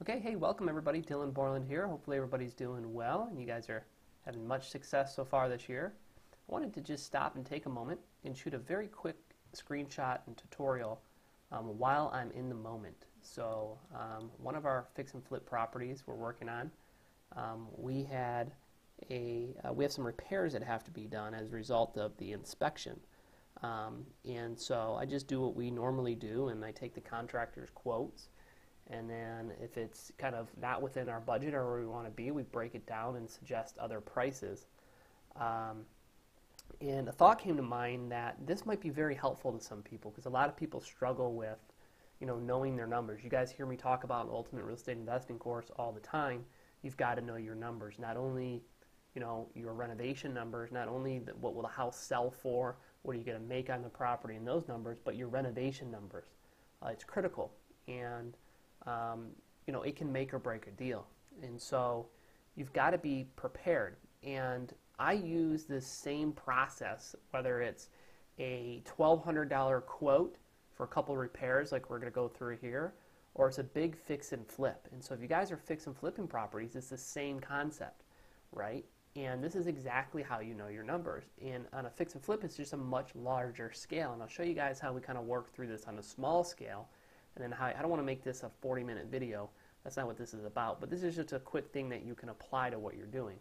Okay, hey, welcome everybody. Dylan Borland here. Hopefully everybody's doing well and you guys are having much success so far this year. I wanted to just stop and take a moment and shoot a very quick screenshot and tutorial um, while I'm in the moment. So um, one of our fix and flip properties we're working on, um, we had a uh, we have some repairs that have to be done as a result of the inspection. Um, and so I just do what we normally do and I take the contractor's quotes and then if it's kind of not within our budget or where we want to be, we break it down and suggest other prices. Um, and a thought came to mind that this might be very helpful to some people because a lot of people struggle with, you know, knowing their numbers. You guys hear me talk about an ultimate real estate investing course all the time. You've got to know your numbers, not only, you know, your renovation numbers, not only the, what will the house sell for, what are you going to make on the property and those numbers, but your renovation numbers. Uh, it's critical, and um, you know, it can make or break a deal. And so you've got to be prepared. And I use this same process, whether it's a $1,200 quote for a couple repairs like we're going to go through here, or it's a big fix and flip. And so if you guys are fix and flipping properties, it's the same concept, right? And this is exactly how you know your numbers. And on a fix and flip, it's just a much larger scale. And I'll show you guys how we kind of work through this on a small scale and then how, I don't want to make this a 40 minute video. That's not what this is about. But this is just a quick thing that you can apply to what you're doing.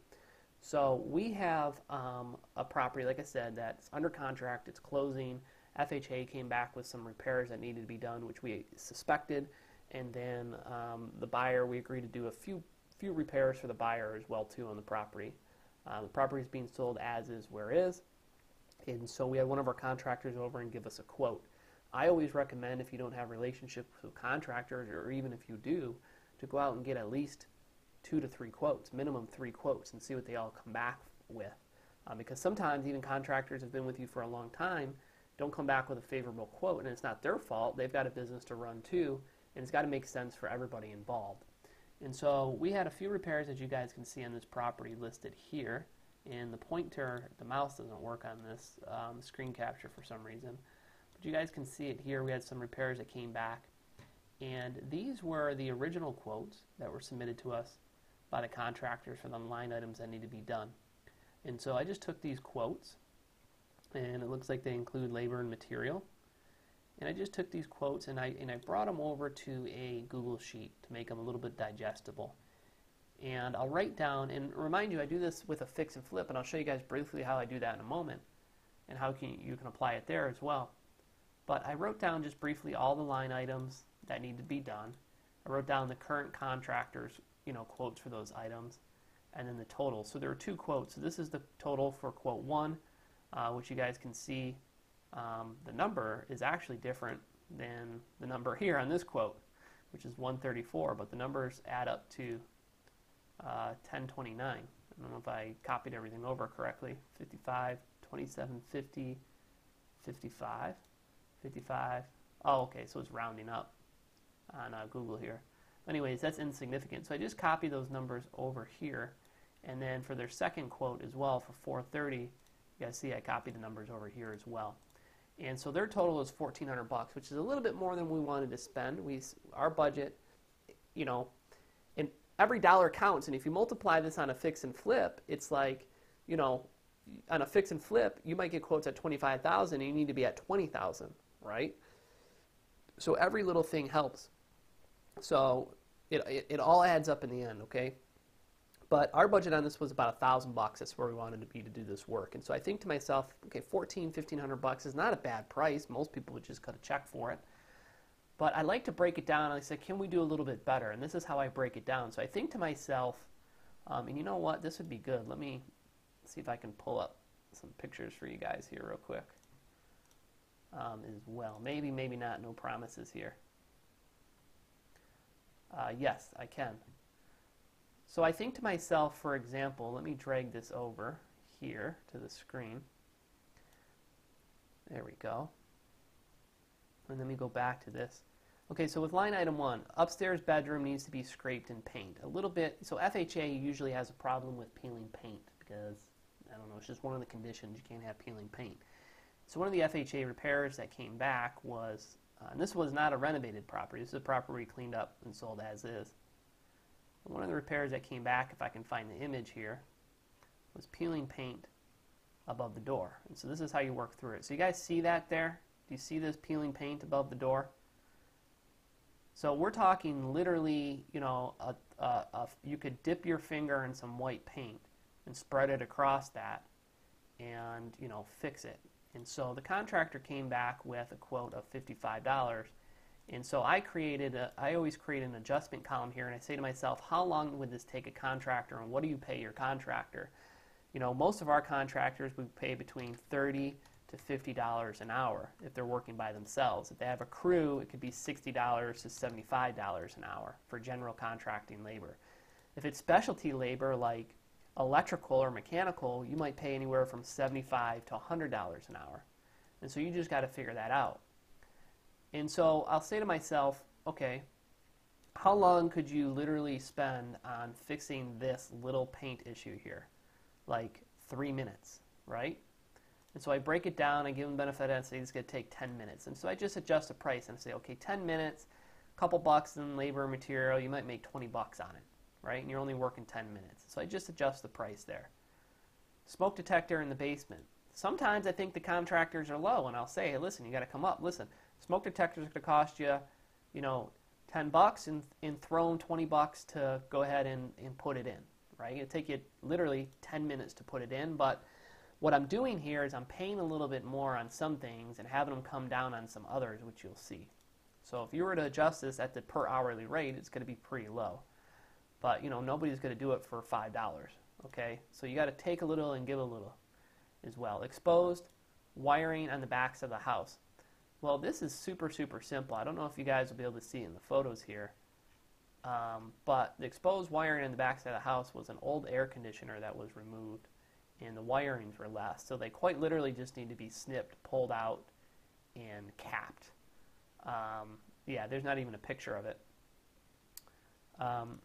So we have um, a property, like I said, that's under contract. It's closing. FHA came back with some repairs that needed to be done, which we suspected. And then um, the buyer, we agreed to do a few few repairs for the buyer as well too on the property. Uh, the property is being sold as is where is. And so we had one of our contractors over and give us a quote. I always recommend if you don't have relationships with contractors, or even if you do, to go out and get at least two to three quotes, minimum three quotes, and see what they all come back with. Uh, because sometimes even contractors have been with you for a long time, don't come back with a favorable quote, and it's not their fault. They've got a business to run too, and it's got to make sense for everybody involved. And so we had a few repairs that you guys can see on this property listed here. And the pointer, the mouse doesn't work on this um, screen capture for some reason. But you guys can see it here. We had some repairs that came back. And these were the original quotes that were submitted to us by the contractors for the line items that need to be done. And so I just took these quotes, and it looks like they include labor and material. And I just took these quotes and I, and I brought them over to a Google Sheet to make them a little bit digestible. And I'll write down, and remind you, I do this with a fix and flip, and I'll show you guys briefly how I do that in a moment, and how can, you can apply it there as well. But I wrote down just briefly all the line items that need to be done. I wrote down the current contractors, you know, quotes for those items, and then the total. So there are two quotes. So this is the total for quote one, uh, which you guys can see. Um, the number is actually different than the number here on this quote, which is 134, but the numbers add up to uh, 1029. I don't know if I copied everything over correctly. 55, 27, 50, 55. 55. Oh, okay, so it's rounding up on uh, Google here. Anyways, that's insignificant. So I just copy those numbers over here. And then for their second quote as well, for 430, you guys see I copied the numbers over here as well. And so their total is 1400 bucks, which is a little bit more than we wanted to spend. We, our budget, you know, and every dollar counts. And if you multiply this on a fix and flip, it's like, you know, on a fix and flip, you might get quotes at 25,000 and you need to be at 20,000 right? So every little thing helps. So it, it, it, all adds up in the end, okay? But our budget on this was about a thousand bucks. That's where we wanted to be to do this work. And so I think to myself, okay, 14, 1500 bucks is not a bad price. Most people would just cut a check for it. But I like to break it down. I said, can we do a little bit better? And this is how I break it down. So I think to myself, um, and you know what? This would be good. Let me see if I can pull up some pictures for you guys here real quick um, as well. Maybe, maybe not. No promises here. Uh, yes, I can. So I think to myself, for example, let me drag this over here to the screen. There we go. And let me go back to this. Okay, so with line item one, upstairs bedroom needs to be scraped and paint. A little bit, so FHA usually has a problem with peeling paint because, I don't know, it's just one of the conditions. You can't have peeling paint. So one of the FHA repairs that came back was, uh, and this was not a renovated property, this is a property cleaned up and sold as is. One of the repairs that came back, if I can find the image here, was peeling paint above the door. And so this is how you work through it. So you guys see that there? Do you see this peeling paint above the door? So we're talking literally, you know, a, a, a, you could dip your finger in some white paint and spread it across that and, you know, fix it. And so the contractor came back with a quote of $55. And so I created a, I always create an adjustment column here and I say to myself, how long would this take a contractor and what do you pay your contractor? You know, most of our contractors we pay between 30 to $50 an hour if they're working by themselves. If they have a crew, it could be $60 to $75 an hour for general contracting labor. If it's specialty labor like electrical or mechanical, you might pay anywhere from 75 to $100 an hour. And so you just got to figure that out. And so I'll say to myself, okay, how long could you literally spend on fixing this little paint issue here? Like three minutes, right? And so I break it down, I give them benefit, and say it's going to take 10 minutes. And so I just adjust the price and say, okay, 10 minutes, a couple bucks in labor and material, you might make 20 bucks on it, right? And you're only working 10 minutes. So I just adjust the price there. Smoke detector in the basement. Sometimes I think the contractors are low, and I'll say, hey, listen, you got to come up. Listen, smoke detector is going to cost you, you know, 10 bucks, and, and throw them 20 bucks to go ahead and, and put it in, right? It'll take you literally 10 minutes to put it in, but what I'm doing here is I'm paying a little bit more on some things and having them come down on some others, which you'll see. So if you were to adjust this at the per hourly rate, it's going to be pretty low. But you know nobody's going to do it for five dollars. Okay, so you got to take a little and give a little, as well. Exposed wiring on the backs of the house. Well, this is super super simple. I don't know if you guys will be able to see in the photos here, um, but the exposed wiring on the backs of the house was an old air conditioner that was removed and the wirings were less. So they quite literally just need to be snipped, pulled out, and capped. Um, yeah, there's not even a picture of it. Um,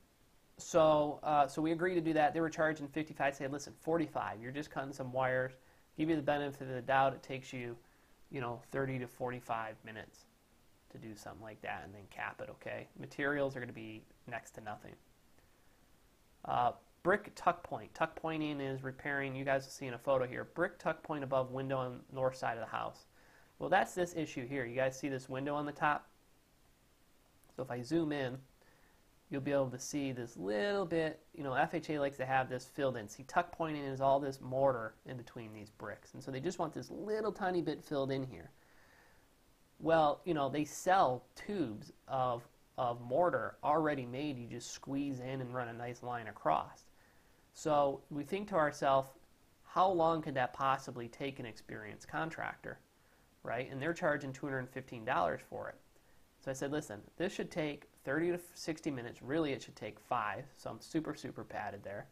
so, uh, so we agreed to do that. They were charging 55. I said, listen, 45. You're just cutting some wires. Give you the benefit of the doubt. It takes you, you know, 30 to 45 minutes to do something like that, and then cap it. Okay. Materials are going to be next to nothing. Uh, Brick tuck point. Tuck pointing is repairing, you guys will see in a photo here, brick tuck point above window on north side of the house. Well, that's this issue here. You guys see this window on the top? So if I zoom in, you'll be able to see this little bit, you know, FHA likes to have this filled in. See, tuck pointing is all this mortar in between these bricks. And so they just want this little tiny bit filled in here. Well, you know, they sell tubes of, of mortar already made. You just squeeze in and run a nice line across. So we think to ourselves, how long could that possibly take an experienced contractor, right? And they're charging $215 for it. So I said, listen, this should take 30 to 60 minutes. Really, it should take five. So I'm super, super padded there.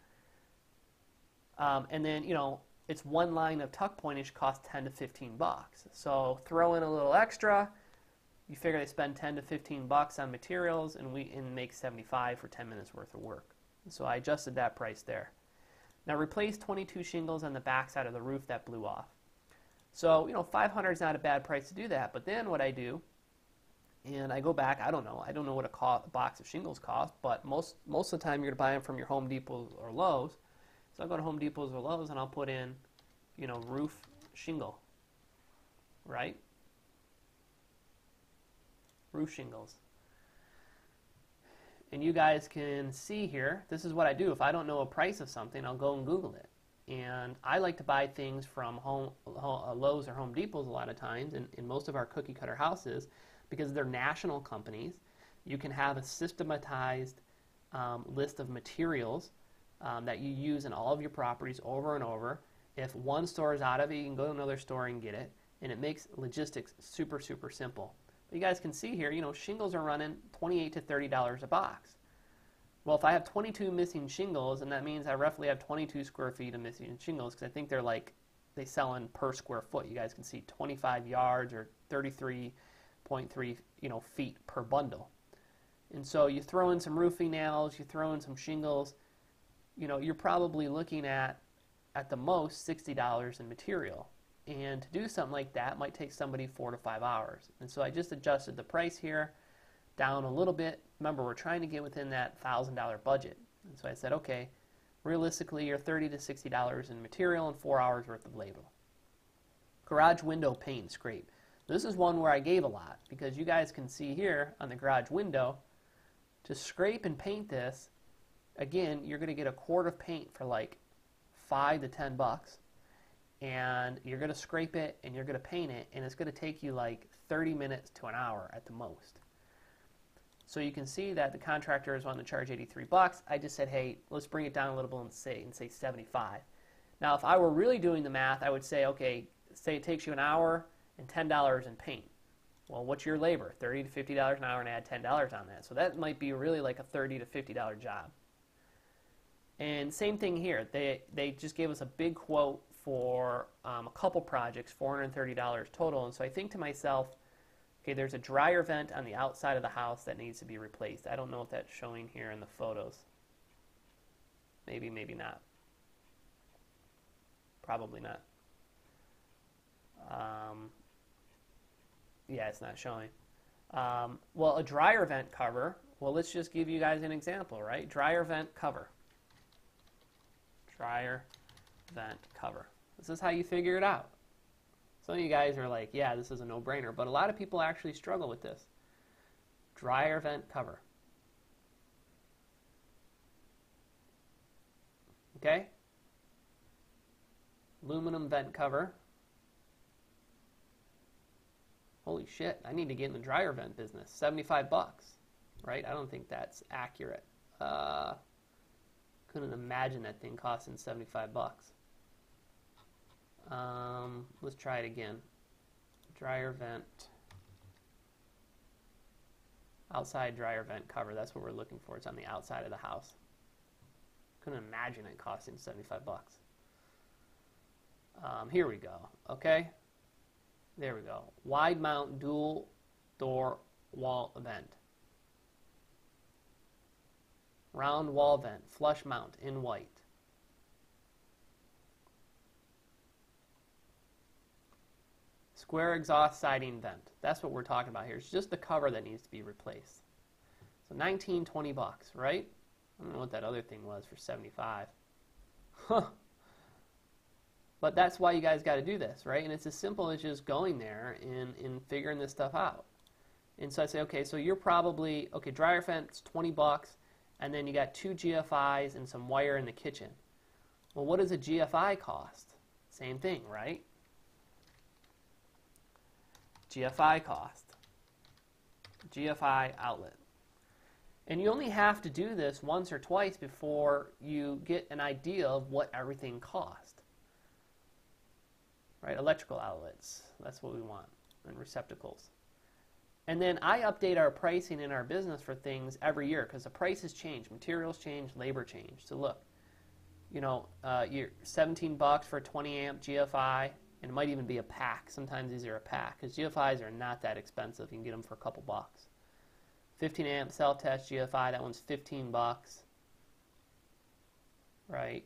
Um, and then, you know, it's one line of tuck pointage costs 10 to 15 bucks. So throw in a little extra. You figure they spend 10 to 15 bucks on materials, and we and make 75 for 10 minutes worth of work. So I adjusted that price there. Now replace 22 shingles on the back side of the roof that blew off. So, you know, 500 is not a bad price to do that. But then what I do, and I go back, I don't know, I don't know what a, co- box of shingles cost, but most, most of the time you're to buy them from your Home Depot or Lowe's. So I'll go to Home Depot's or Lowe's and I'll put in, you know, roof shingle, right? Roof shingles. And you guys can see here, this is what I do. If I don't know a price of something, I'll go and Google it. And I like to buy things from home, uh, Lowe's or Home Depots a lot of times, in, in most of our cookie cutter houses, because they're national companies. You can have a systematized um, list of materials um, that you use in all of your properties over and over. If one store is out of it, you can go to another store and get it. And it makes logistics super, super simple. But you guys can see here, you know, shingles are running 28 to $30 a box. Well, if I have 22 missing shingles, and that means I roughly have 22 square feet of missing shingles, because I think they're like, they sell in per square foot. You guys can see 25 yards or 33.3, you know, feet per bundle. And so you throw in some roofing nails, you throw in some shingles, you know, you're probably looking at, at the most, $60 in material. And to do something like that might take somebody four to five hours. And so I just adjusted the price here. down a little bit. Remember, we're trying to get within that $1,000 budget. And so I said, okay, realistically, you're 30 to $60 in material and four hours worth of labor. Garage window pane scrape. This is one where I gave a lot because you guys can see here on the garage window, to scrape and paint this, again, you're going to get a quart of paint for like five to ten bucks. And you're going to scrape it and you're going to paint it, and it's going to take you like 30 minutes to an hour at the most. So you can see that the contractor is wanting to charge 83 bucks. I just said, hey, let's bring it down a little bit and say and say 75. Now, if I were really doing the math, I would say, okay, say it takes you an hour and $10 in paint. Well, what's your labor? 30 to $50 an hour and add $10 on that. So that might be really like a 30 to $50 job. And same thing here. They, they just gave us a big quote for um, a couple projects, $430 total. And so I think to myself, Okay, there's a dryer vent on the outside of the house that needs to be replaced. I don't know if that's showing here in the photos. Maybe, maybe not. Probably not. Um, yeah, it's not showing. Um, well, a dryer vent cover, well, let's just give you guys an example, right? Dryer vent cover. Dryer vent cover. This is how you figure it out. Some of you guys are like, yeah, this is a no-brainer, but a lot of people actually struggle with this. Dryer vent cover. Okay? Aluminum vent cover. Holy shit, I need to get in the dryer vent business. 75 bucks, right? I don't think that's accurate. Uh, couldn't imagine that thing costing 75 bucks. Um, let's try it again. Dryer vent. Outside dryer vent cover. That's what we're looking for. It's on the outside of the house. Couldn't imagine it costing 75 bucks. Um, here we go. Okay. There we go. Wide mount dual door wall vent. Round wall vent, flush mount in white. Square exhaust siding vent. That's what we're talking about here. It's just the cover that needs to be replaced. So 19, 20 bucks, right? I don't know what that other thing was for 75. Huh. But that's why you guys got to do this, right? And it's as simple as just going there and, and figuring this stuff out. And so I say, okay, so you're probably, okay, dryer fence, 20 bucks, and then you got two GFIs and some wire in the kitchen. Well, what does a GFI cost? Same thing, right? GFI cost, GFI outlet. And you only have to do this once or twice before you get an idea of what everything cost. Right, electrical outlets, that's what we want, and receptacles. And then I update our pricing in our business for things every year because the prices change, materials change, labor change. So look, you know, uh, you're 17 bucks for a 20 amp GFI, and it might even be a pack. Sometimes these are a pack because GFIs are not that expensive. You can get them for a couple bucks. 15 amp self-test GFI, that one's 15 bucks. Right?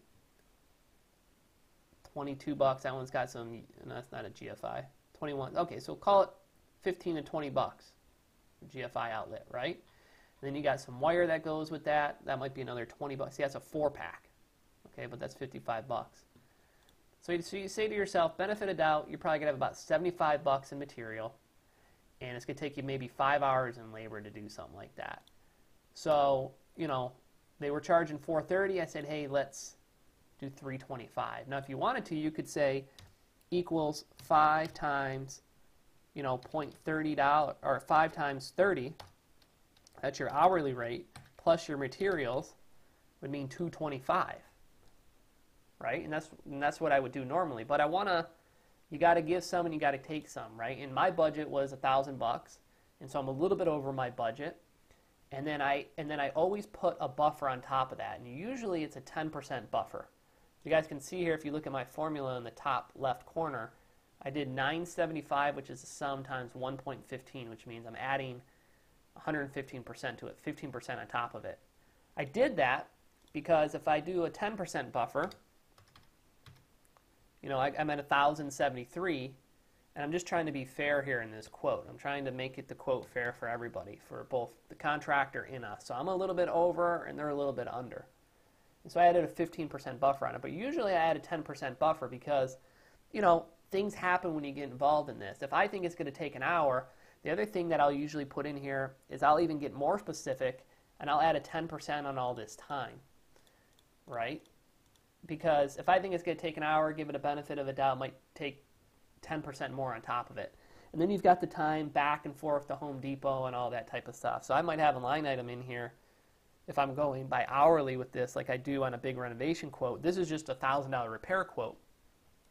22 bucks, that one's got some, no, that's not a GFI. 21, okay, so call it 15 to 20 bucks GFI outlet, right? And then you got some wire that goes with that. That might be another 20 bucks. See, that's a four pack. Okay, but that's 55 bucks. So you, so you say to yourself, benefit of doubt, you're probably going to have about 75 bucks in material, and it's going to take you maybe five hours in labor to do something like that. So, you know, they were charging 430. I said, hey, let's do 325. Now, if you wanted to, you could say equals 5 times, you know, $0.30, or 5 times 30. That's your hourly rate, plus your materials would mean 225 right? And that's and that's what I would do normally. But I want to, you got to give some and you got to take some, right? And my budget was a thousand bucks, and so I'm a little bit over my budget. And then I and then I always put a buffer on top of that, and usually it's a 10% buffer. You guys can see here if you look at my formula in the top left corner, I did 975, which is the sum times 1.15, which means I'm adding 115% to it, 15% on top of it. I did that because if I do a 10% buffer, you know, I, I'm at 1,073, And I'm just trying to be fair here in this quote. I'm trying to make it the quote fair for everybody, for both the contractor and us. So I'm a little bit over and they're a little bit under. And so I added a 15% buffer on it. But usually I add a 10% buffer because, you know, things happen when you get involved in this. If I think it's going to take an hour, the other thing that I'll usually put in here is I'll even get more specific and I'll add a 10% on all this time, right? Because if I think it's going to take an hour, give it a benefit of a doubt, might take 10% more on top of it. And then you've got the time back and forth to Home Depot and all that type of stuff. So I might have a line item in here if I'm going by hourly with this, like I do on a big renovation quote. This is just a $1,000 repair quote.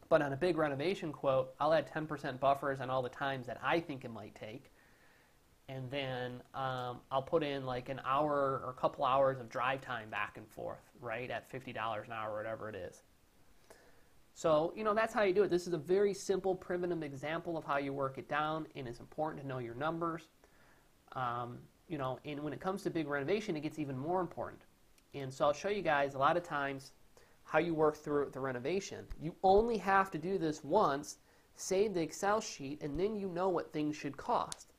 But on a big renovation quote, I'll add 10% buffers on all the times that I think it might take. And then um, I'll put in like an hour or a couple hours of drive time back and forth, right, at $50 an hour, or whatever it is. So, you know, that's how you do it. This is a very simple, primitive example of how you work it down, and it's important to know your numbers. Um, you know, and when it comes to big renovation, it gets even more important. And so I'll show you guys a lot of times how you work through the renovation. You only have to do this once, save the Excel sheet, and then you know what things should cost.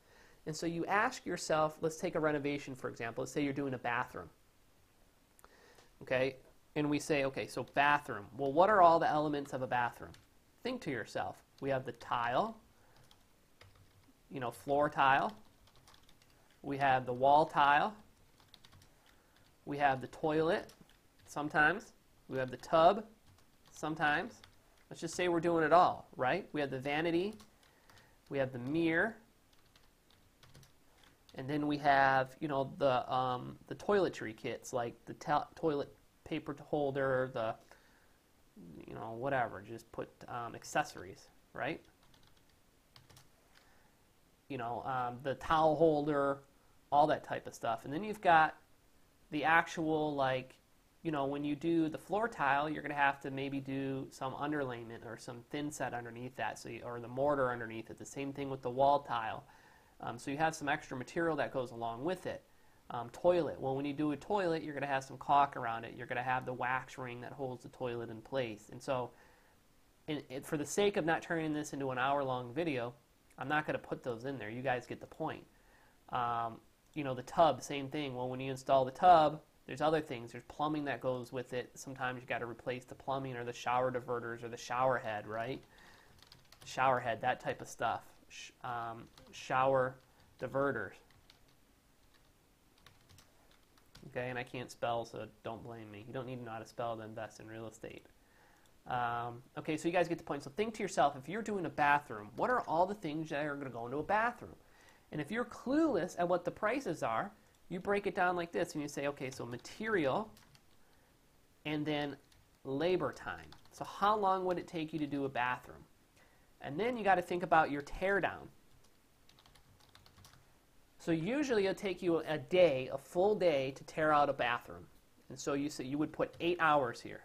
And so you ask yourself, let's take a renovation for example. Let's say you're doing a bathroom. Okay, and we say, okay, so bathroom. Well, what are all the elements of a bathroom? Think to yourself. We have the tile, you know, floor tile. We have the wall tile. We have the toilet sometimes. We have the tub sometimes. Let's just say we're doing it all, right? We have the vanity. We have the mirror. And then we have, you know, the, um, the toiletry kits, like the toilet paper holder, the, you know, whatever. Just put um, accessories, right? You know, um, the towel holder, all that type of stuff. And then you've got the actual, like, you know, when you do the floor tile, you're going to have to maybe do some underlayment or some thin set underneath that, so you, or the mortar underneath it. The same thing with the wall tile. Um, so you have some extra material that goes along with it. Um, toilet. Well, when you do a toilet, you're going to have some caulk around it. You're going to have the wax ring that holds the toilet in place. And so, in, for the sake of not turning this into an hour-long video, I'm not going to put those in there. You guys get the point. Um, you know, the tub, same thing. Well, when you install the tub, there's other things. There's plumbing that goes with it. Sometimes you got to replace the plumbing or the shower diverters or the shower head, right? Shower head, that type of stuff. Sh- um, shower diverters. Okay, and I can't spell, so don't blame me. You don't need to know how to spell to invest in real estate. Um, okay, so you guys get the point. So think to yourself, if you're doing a bathroom, what are all the things that are going to go into a bathroom? And if you're clueless at what the prices are, you break it down like this and you say, okay, so material and then labor time. So how long would it take you to do a bathroom? And then you got to think about your tear down. So usually it'll take you a day, a full day, to tear out a bathroom. And so you say you would put eight hours here,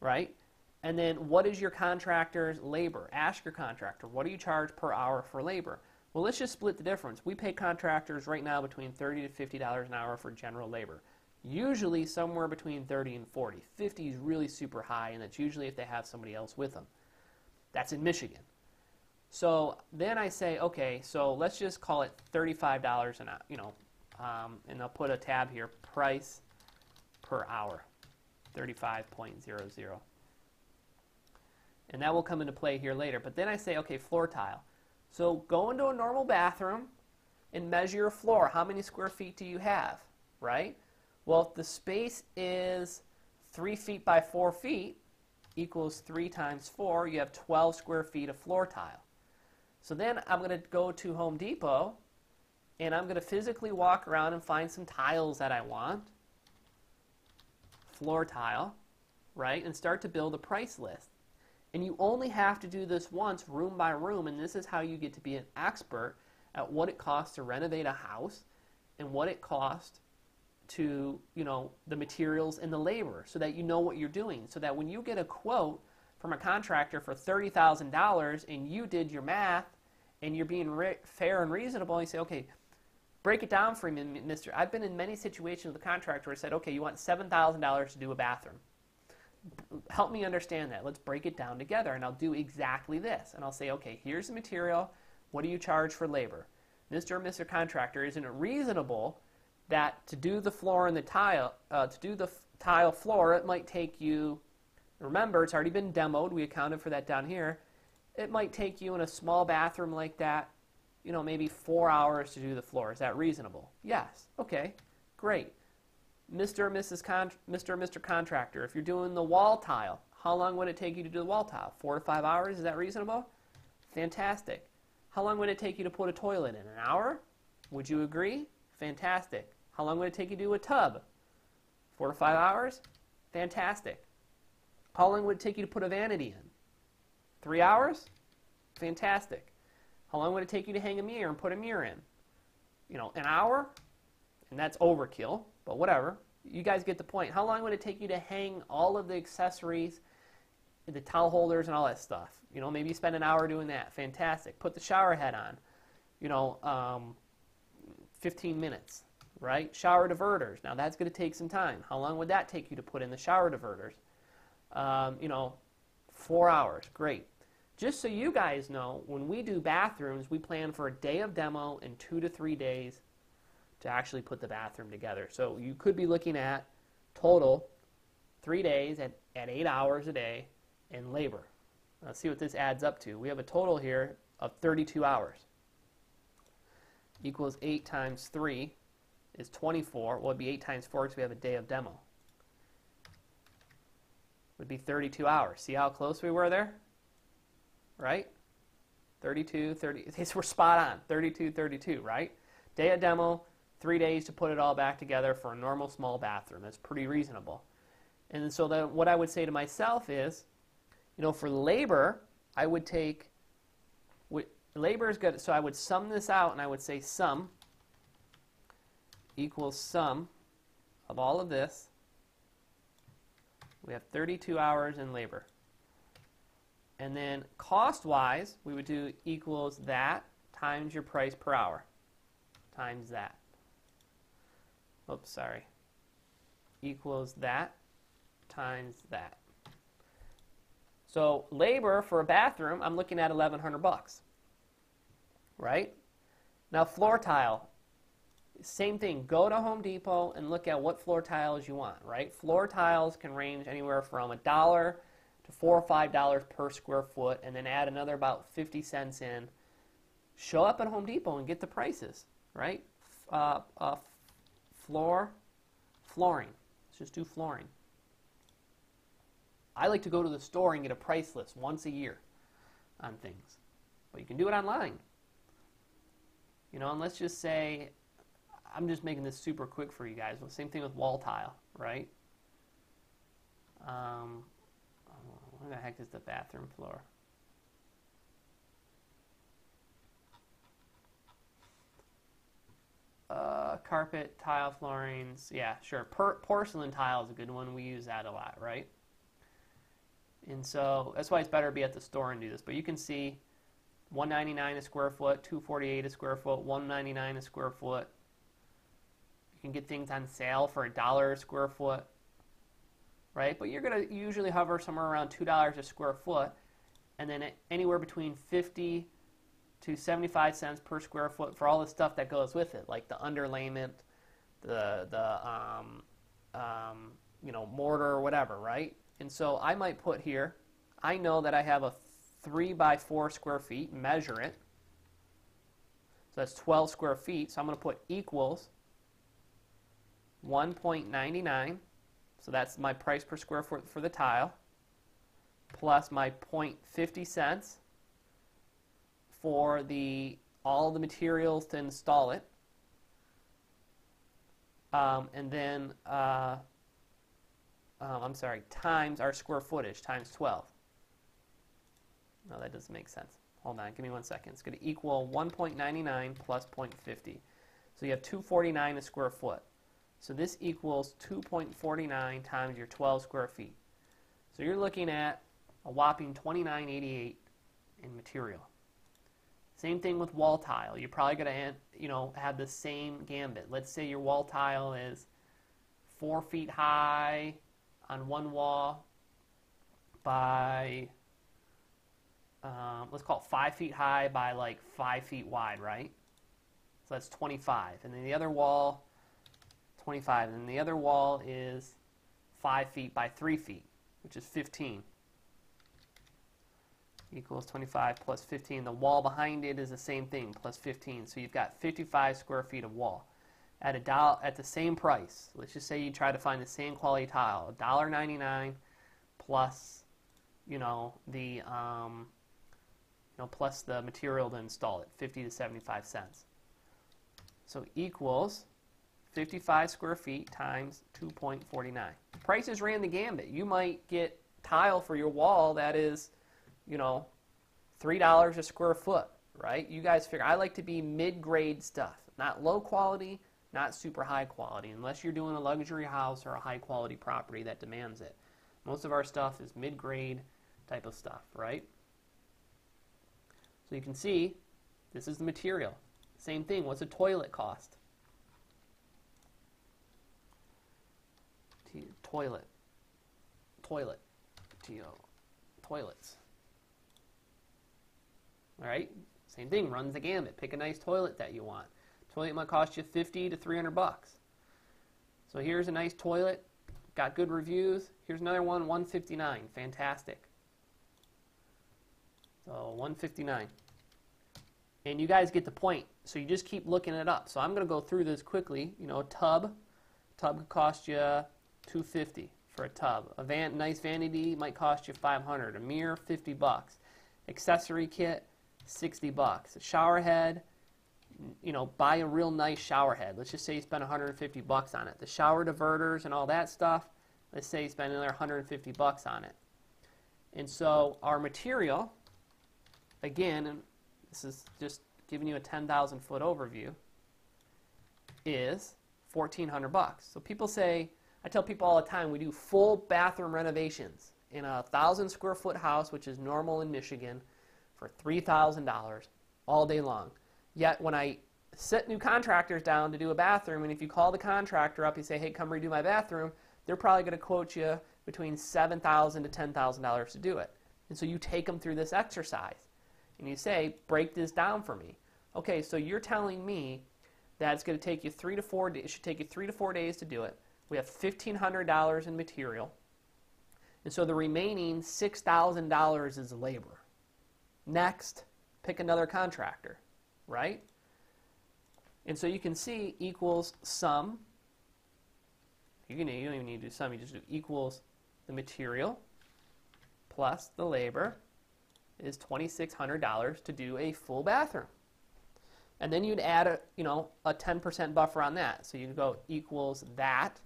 right? And then what is your contractor's labor? Ask your contractor, what do you charge per hour for labor? Well, let's just split the difference. We pay contractors right now between 30 to $50 an hour for general labor. Usually somewhere between 30 and 40. 50 is really super high, and that's usually if they have somebody else with them. That's in Michigan. So then I say, okay, so let's just call it $35 an hour, you know, um, and I'll put a tab here, price per hour, 35.00. And that will come into play here later. But then I say, okay, floor tile. So go into a normal bathroom and measure your floor. How many square feet do you have, right? Well, if the space is 3 feet by 4 feet equals 3 times 4, you have 12 square feet of floor tile. So then I'm going to go to Home Depot and I'm going to physically walk around and find some tiles that I want, floor tile, right, and start to build a price list. And you only have to do this once, room by room, and this is how you get to be an expert at what it costs to renovate a house and what it costs to, you know, the materials and the labor so that you know what you're doing. So that when you get a quote from a contractor for $30,000 and you did your math and you're being re- fair and reasonable, and you say, okay, break it down for me, Mister. I've been in many situations with a contractor where I said, okay, you want $7,000 to do a bathroom. Help me understand that. Let's break it down together. And I'll do exactly this. And I'll say, okay, here's the material. What do you charge for labor? Mr. or Mr. Contractor, isn't it reasonable that to do the floor and the tile, uh, to do the tile floor, it might take you, remember, it's already been demoed. We accounted for that down here. It might take you in a small bathroom like that, you know, maybe four hours to do the floor. Is that reasonable? Yes. Okay, great. Mr. or Mrs. Con- Mr. or Mr. Contractor, if you're doing the wall tile, how long would it take you to do the wall tile? Four to five hours? Is that reasonable? Fantastic. How long would it take you to put a toilet in? An hour? Would you agree? Fantastic. How long would it take you to do a tub? Four to five hours? Fantastic. How long would it take you to put a vanity in? Three hours? Fantastic. How long would it take you to hang a mirror and put a mirror in? You know, an hour? And that's overkill, but whatever. You guys get the point. How long would it take you to hang all of the accessories, the towel holders, and all that stuff? You know, maybe you spend an hour doing that. Fantastic. Put the shower head on. You know, um, 15 minutes, right? Shower diverters. Now that's going to take some time. How long would that take you to put in the shower diverters? Um, you know, four hours. Great. Just so you guys know, when we do bathrooms, we plan for a day of demo and two to three days to actually put the bathroom together. So you could be looking at total three days at, at eight hours a day in labor. Let's see what this adds up to. We have a total here of 32 hours. Equals 8 times 3 is 24. Well, it'd be 8 times 4 because we have a day of demo. Would be 32 hours. See how close we were there? Right? 32, 30. We're spot on. 32, 32, right? Day of demo, three days to put it all back together for a normal small bathroom. That's pretty reasonable. And so what I would say to myself is, you know, for labor, I would take, labor is good, so I would sum this out and I would say sum equals sum of all of this. We have 32 hours in labor. And then cost-wise, we would do equals that times your price per hour times that. Oops, sorry. Equals that times that. So labor for a bathroom, I'm looking at 1100 bucks. Right? Now floor tile, same thing. Go to Home Depot and look at what floor tiles you want, right? Floor tiles can range anywhere from a dollar to four or five dollars per square foot, and then add another about 50 cents in. Show up at Home Depot and get the prices, right? Uh, uh, floor, flooring. Let's just do flooring. I like to go to the store and get a price list once a year on things. But you can do it online. You know, and let's just say, I'm just making this super quick for you guys. Well, same thing with wall tile, right? Um, what the heck is the bathroom floor? Uh, carpet, tile, floorings. Yeah, sure. Per- porcelain tile is a good one. We use that a lot, right? And so that's why it's better to be at the store and do this. But you can see 199 a square foot, 248 a square foot, 199 a square foot. You can get things on sale for a dollar a square foot, right? But you're going to usually hover somewhere around $2 a square foot, and then anywhere between 50 to 75 cents per square foot for all the stuff that goes with it, like the underlayment, the the um, um, you know mortar or whatever, right? And so I might put here, I know that I have a 3 by 4 square feet, measure it. So that's 12 square feet. So I'm going to put equals 1.99. So that's my price per square foot for the tile, plus my 0.50 cents for the all the materials to install it. Um, and then uh, um, I'm sorry, times our square footage, times 12. No, that doesn't make sense. Hold on, give me one second. It's going to equal 1.99 plus 0.50. So you have 249 a square foot. So this equals 2.49 times your 12 square feet. So you're looking at a whopping 29.88 in material. Same thing with wall tile. You're probably going to you know have the same gambit. Let's say your wall tile is four feet high, on one wall, by, um, let's call it five feet high by like five feet wide, right? So that's 25. And then the other wall, 25. And then the other wall is five feet by three feet, which is 15 equals 25 plus 15. The wall behind it is the same thing, plus 15. So you've got 55 square feet of wall at a dollar at the same price. Let's just say you try to find the same quality tile, $1.99 plus, you know, the um, you know, plus the material to install it, 50 to 75 cents. So equals 55 square feet times 2.49. Prices ran the gambit. You might get tile for your wall that is you know, $3 a square foot, right? You guys figure, I like to be mid-grade stuff, not low quality, not super high quality, unless you're doing a luxury house or a high quality property that demands it. Most of our stuff is mid-grade type of stuff, right? So you can see, this is the material. Same thing, what's a toilet cost? T toilet. Toilet. T-O. Toilets. All right, same thing, runs the gamut. Pick a nice toilet that you want. Toilet might cost you 50 to 300 bucks. So here's a nice toilet, got good reviews. Here's another one, 159, fantastic. So 159. And you guys get the point. So you just keep looking it up. So I'm going to go through this quickly. You know, tub, tub could cost you 250 for a tub. A van, nice vanity might cost you 500. A mirror, 50 bucks. Accessory kit, 60 bucks. A shower head, you know, buy a real nice shower head. Let's just say you spend 150 bucks on it. The shower diverters and all that stuff, let's say you spend another 150 bucks on it. And so our material, again, and this is just giving you a 10,000 foot overview, is 1400 bucks. So people say, I tell people all the time, we do full bathroom renovations in a thousand square foot house, which is normal in Michigan for $3,000 all day long. Yet when I sit new contractors down to do a bathroom, and if you call the contractor up, you say, hey, come redo my bathroom, they're probably going to quote you between $7,000 to $10,000 to do it. And so you take them through this exercise. And you say, break this down for me. Okay, so you're telling me that it's going to take you three to four it should take you three to four days to do it. We have $1,500 in material. And so the remaining $6,000 is labor. Next, pick another contractor, right? And so you can see equals sum. You, can, you don't even need to do sum, you just do equals the material plus the labor is $2,600 to do a full bathroom. And then you'd add a, you know, a 10% buffer on that. So you'd go equals that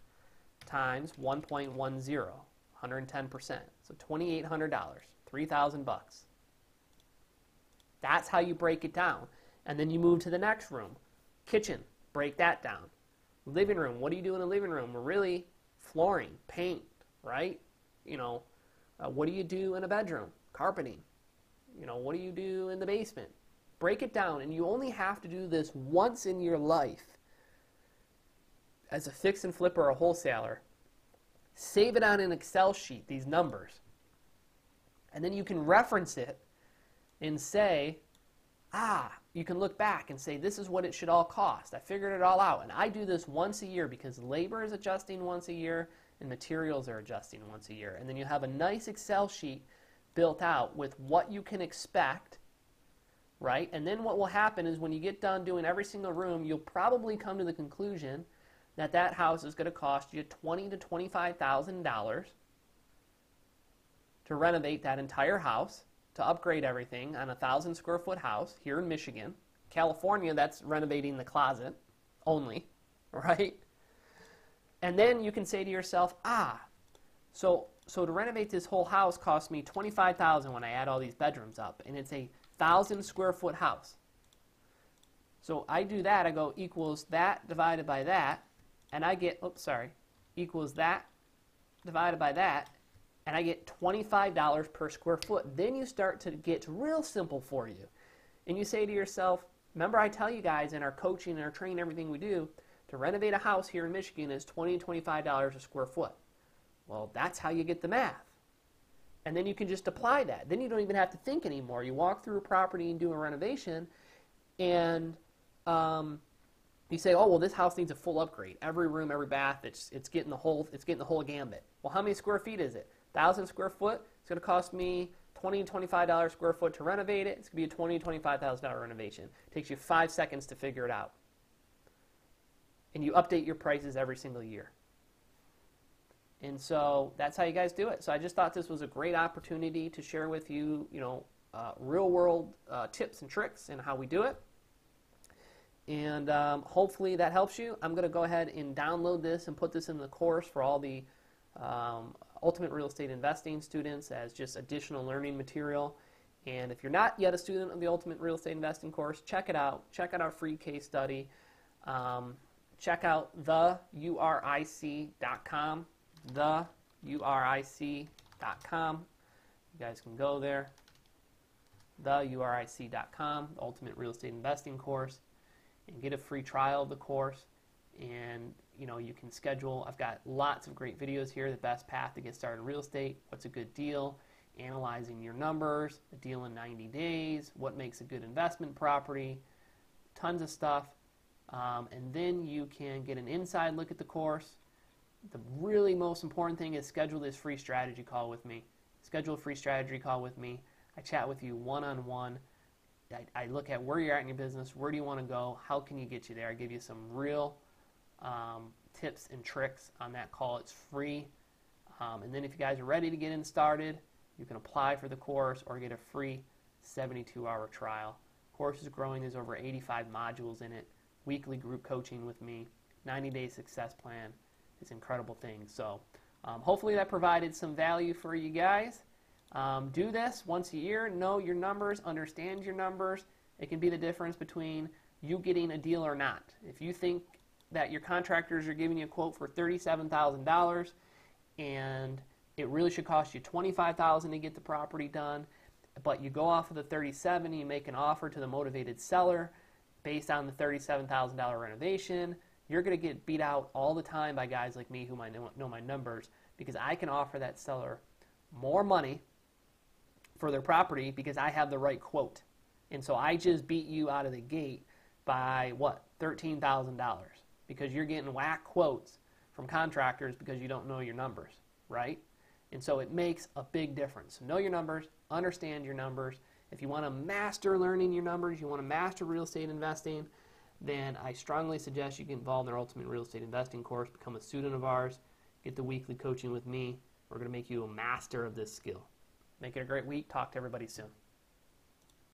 times 1.10, 110%. So $2,800, 3,000 bucks. That's how you break it down. And then you move to the next room. Kitchen, break that down. Living room, what do you do in a living room? Really, flooring, paint, right? You know, uh, what do you do in a bedroom? Carpeting. You know, what do you do in the basement? Break it down, and you only have to do this once in your life as a fix and flipper or a wholesaler. Save it on an Excel sheet, these numbers. And then you can reference it and say, ah, you can look back and say, this is what it should all cost. I figured it all out. And I do this once a year because labor is adjusting once a year and materials are adjusting once a year. And then you have a nice Excel sheet built out with what you can expect, right? And then what will happen is when you get done doing every single room, you'll probably come to the conclusion that that house is going to cost you twenty to twenty-five thousand dollars to renovate that entire house to upgrade everything on a thousand square foot house here in Michigan. California, that's renovating the closet only, right? And then you can say to yourself, ah, so so to renovate this whole house cost me twenty five thousand when I add all these bedrooms up, and it's a thousand square foot house. So I do that, I go equals that divided by that, and I get, oops, sorry, equals that divided by that, and I get $25 per square foot. Then you start to get real simple for you. And you say to yourself, remember I tell you guys in our coaching and our training, everything we do, to renovate a house here in Michigan is $20 to $25 a square foot. Well, that's how you get the math. and then you can just apply that. Then you don't even have to think anymore. You walk through a property and do a renovation, and um, you say, "Oh, well, this house needs a full upgrade. Every room, every bath, it's it's getting the whole it's getting the whole gambit." Well, how many square feet is it? Thousand square foot. It's going to cost me twenty to twenty-five dollars square foot to renovate it. It's going to be a twenty to twenty-five thousand dollar renovation. It takes you five seconds to figure it out, and you update your prices every single year. And so that's how you guys do it. So I just thought this was a great opportunity to share with you, you know, uh, real world uh, tips and tricks and how we do it. And um, hopefully that helps you. I'm going to go ahead and download this and put this in the course for all the um, Ultimate Real Estate Investing students as just additional learning material. And if you're not yet a student of the Ultimate Real Estate Investing course, check it out. Check out our free case study. Um, check out theuric.com the uric.com. You guys can go there. The uric.com, the Ultimate Real Estate Investing course, and get a free trial of the course. And you know you can schedule. I've got lots of great videos here. The best path to get started in real estate. What's a good deal? Analyzing your numbers. A deal in 90 days. What makes a good investment property? Tons of stuff. Um, and then you can get an inside look at the course the really most important thing is schedule this free strategy call with me. Schedule a free strategy call with me. I chat with you one on one. I look at where you're at in your business, where do you want to go, how can you get you there. I give you some real um, tips and tricks on that call. It's free. Um, and then if you guys are ready to get in started, you can apply for the course or get a free 72 hour trial. Course is growing, there's over 85 modules in it, weekly group coaching with me, 90 day success plan is incredible things. So um, hopefully that provided some value for you guys. Um, do this once a year. Know your numbers. Understand your numbers. It can be the difference between you getting a deal or not. If you think that your contractors are giving you a quote for $37,000 and it really should cost you $25,000 to get the property done, but you go off of the 37 and you make an offer to the motivated seller based on the $37,000 renovation, you're going to get beat out all the time by guys like me who might know my numbers because I can offer that seller more money for their property because I have the right quote. And so I just beat you out of the gate by what? $13,000 because you're getting whack quotes from contractors because you don't know your numbers, right? And so it makes a big difference. Know your numbers, understand your numbers. If you want to master learning your numbers, you want to master real estate investing, then I strongly suggest you get involved in our Ultimate Real Estate Investing course, become a student of ours, get the weekly coaching with me. We're going to make you a master of this skill. Make it a great week. Talk to everybody soon.